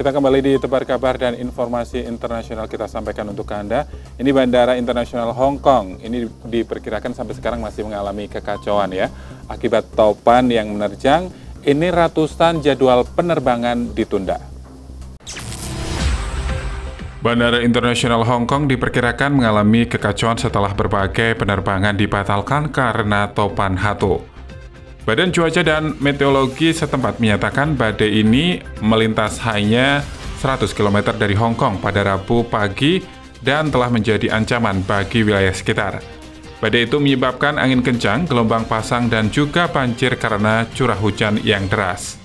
Kita kembali di tebar kabar dan informasi internasional kita sampaikan untuk Anda. Ini Bandara Internasional Hong Kong. Ini diperkirakan sampai sekarang masih mengalami kekacauan ya. Akibat topan yang menerjang, ini ratusan jadwal penerbangan ditunda. Bandara Internasional Hong Kong diperkirakan mengalami kekacauan setelah berbagai penerbangan dibatalkan karena topan Hatu. Badan Cuaca dan Meteorologi setempat menyatakan badai ini melintas hanya 100 km dari Hong Kong pada Rabu pagi dan telah menjadi ancaman bagi wilayah sekitar. Badai itu menyebabkan angin kencang, gelombang pasang, dan juga banjir karena curah hujan yang deras.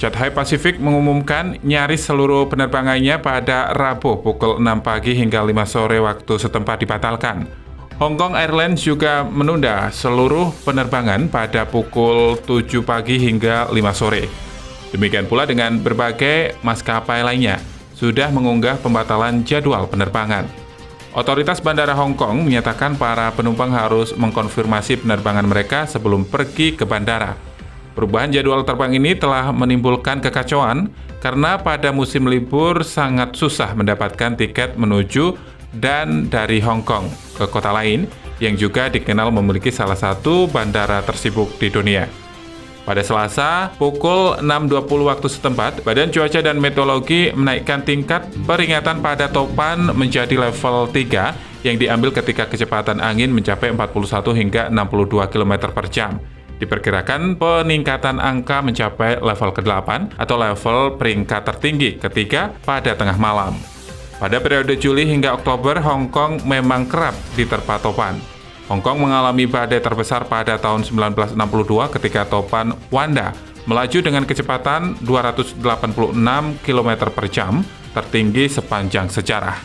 Cathay Pacific mengumumkan nyaris seluruh penerbangannya pada Rabu pukul 6 pagi hingga 5 sore waktu setempat dibatalkan. Hong Kong Airlines juga menunda seluruh penerbangan pada pukul 7 pagi hingga 5 sore. Demikian pula dengan berbagai maskapai lainnya sudah mengunggah pembatalan jadwal penerbangan. Otoritas Bandara Hong Kong menyatakan para penumpang harus mengkonfirmasi penerbangan mereka sebelum pergi ke bandara. Perubahan jadwal terbang ini telah menimbulkan kekacauan karena pada musim libur sangat susah mendapatkan tiket menuju dan dari Hong Kong ke kota lain yang juga dikenal memiliki salah satu bandara tersibuk di dunia. Pada Selasa, pukul 6.20 waktu setempat, Badan Cuaca dan Meteorologi menaikkan tingkat peringatan pada topan menjadi level 3 yang diambil ketika kecepatan angin mencapai 41 hingga 62 km per jam. Diperkirakan peningkatan angka mencapai level ke-8 atau level peringkat tertinggi ketika pada tengah malam. Pada periode Juli hingga Oktober, Hong Kong memang kerap diterpa topan. Hong Kong mengalami badai terbesar pada tahun 1962 ketika topan Wanda melaju dengan kecepatan 286 km per jam, tertinggi sepanjang sejarah.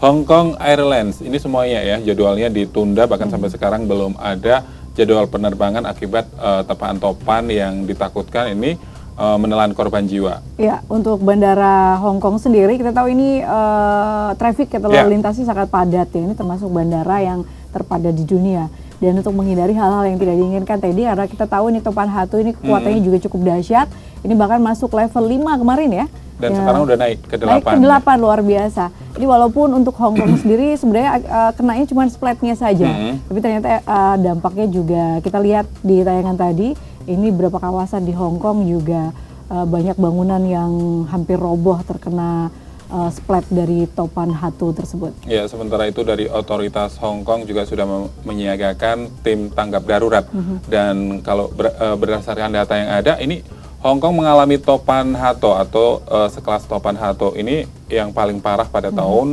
Hong Kong Airlines ini semuanya ya jadwalnya ditunda bahkan sampai sekarang belum ada jadwal penerbangan akibat uh, tepaan topan yang ditakutkan ini uh, menelan korban jiwa. Ya, untuk bandara Hong Kong sendiri kita tahu ini uh, traffic atau lalu ya. lintasnya sangat padat ya. Ini termasuk bandara yang terpadat di dunia. Dan untuk menghindari hal-hal yang tidak diinginkan tadi karena kita tahu ini topan Hatu ini kekuatannya hmm. juga cukup dahsyat. Ini bahkan masuk level 5 kemarin ya. Dan ya. sekarang udah naik ke 8. Naik ke 8 ya. luar biasa. Jadi walaupun untuk Hong Kong sendiri sebenarnya uh, kenanya cuma splatnya saja, hmm. tapi ternyata uh, dampaknya juga kita lihat di tayangan tadi ini beberapa kawasan di Hong Kong juga uh, banyak bangunan yang hampir roboh terkena uh, splat dari topan Hatu tersebut. Ya, sementara itu dari otoritas Hong Kong juga sudah menyiagakan tim tanggap darurat mm -hmm. dan kalau ber, uh, berdasarkan data yang ada ini Hong Kong mengalami topan Hato atau uh, sekelas topan Hato ini yang paling parah pada hmm. tahun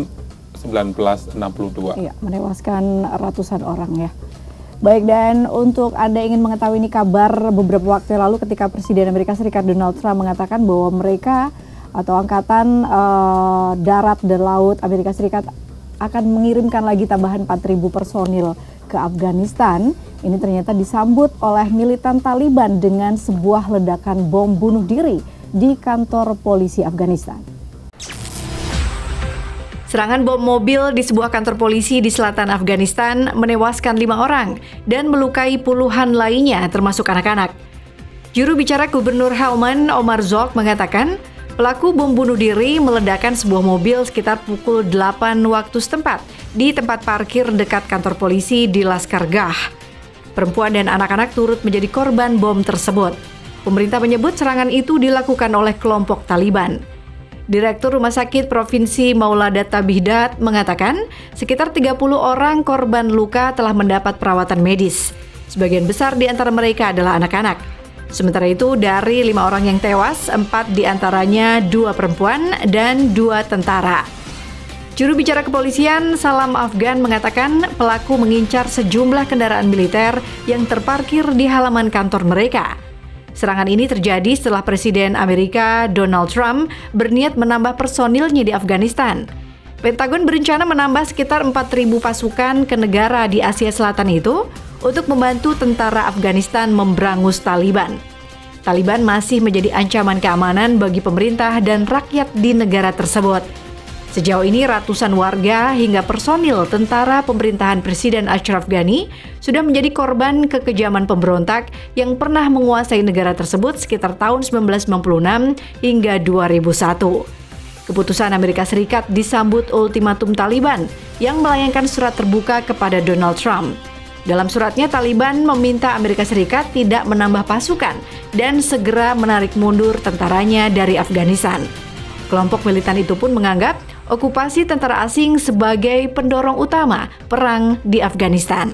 1962. Iya, menewaskan ratusan orang ya. Baik dan untuk Anda ingin mengetahui ini kabar beberapa waktu lalu ketika Presiden Amerika Serikat Donald Trump mengatakan bahwa mereka atau angkatan uh, darat dan laut Amerika Serikat akan mengirimkan lagi tambahan 4.000 personil ke Afghanistan ini ternyata disambut oleh militan Taliban dengan sebuah ledakan bom bunuh diri di kantor polisi Afghanistan. Serangan bom mobil di sebuah kantor polisi di selatan Afghanistan menewaskan lima orang dan melukai puluhan lainnya termasuk anak-anak. Juru bicara Gubernur Helman Omar Zok mengatakan, pelaku bom bunuh diri meledakkan sebuah mobil sekitar pukul 8 waktu setempat di tempat parkir dekat kantor polisi di Laskar Gah. Perempuan dan anak-anak turut menjadi korban bom tersebut. Pemerintah menyebut serangan itu dilakukan oleh kelompok Taliban. Direktur Rumah Sakit Provinsi Maulada Tabihdat mengatakan sekitar 30 orang korban luka telah mendapat perawatan medis. Sebagian besar di antara mereka adalah anak-anak. Sementara itu, dari lima orang yang tewas, empat di antaranya dua perempuan dan dua tentara. Juru bicara kepolisian Salam Afgan mengatakan pelaku mengincar sejumlah kendaraan militer yang terparkir di halaman kantor mereka. Serangan ini terjadi setelah Presiden Amerika Donald Trump berniat menambah personilnya di Afghanistan. Pentagon berencana menambah sekitar 4.000 pasukan ke negara di Asia Selatan itu untuk membantu tentara Afghanistan memberangus Taliban. Taliban masih menjadi ancaman keamanan bagi pemerintah dan rakyat di negara tersebut. Sejauh ini ratusan warga hingga personil tentara pemerintahan Presiden Ashraf Ghani sudah menjadi korban kekejaman pemberontak yang pernah menguasai negara tersebut sekitar tahun 1996 hingga 2001. Keputusan Amerika Serikat disambut ultimatum Taliban yang melayangkan surat terbuka kepada Donald Trump. Dalam suratnya, Taliban meminta Amerika Serikat tidak menambah pasukan dan segera menarik mundur tentaranya dari Afghanistan. Kelompok militan itu pun menganggap okupasi tentara asing sebagai pendorong utama perang di Afghanistan.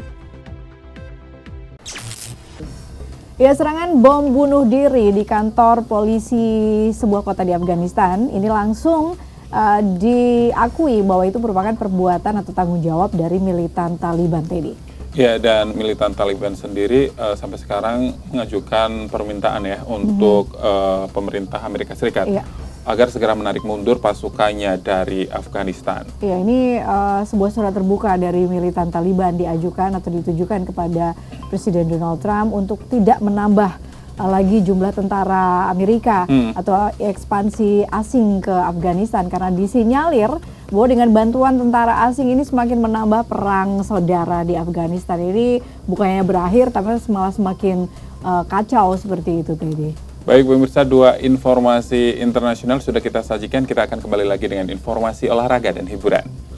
Ya, serangan bom bunuh diri di kantor polisi sebuah kota di Afghanistan ini langsung uh, diakui bahwa itu merupakan perbuatan atau tanggung jawab dari militan Taliban, Teddy. Ya, dan militan Taliban sendiri uh, sampai sekarang mengajukan permintaan ya untuk mm -hmm. uh, pemerintah Amerika Serikat. Ya agar segera menarik mundur pasukannya dari Afghanistan. Ya, ini uh, sebuah surat terbuka dari militan Taliban diajukan atau ditujukan kepada Presiden Donald Trump untuk tidak menambah lagi jumlah tentara Amerika hmm. atau ekspansi asing ke Afghanistan karena disinyalir bahwa dengan bantuan tentara asing ini semakin menambah perang saudara di Afghanistan. Ini bukannya berakhir tapi malah semakin uh, kacau seperti itu tadi. Baik pemirsa, dua informasi internasional sudah kita sajikan. Kita akan kembali lagi dengan informasi olahraga dan hiburan.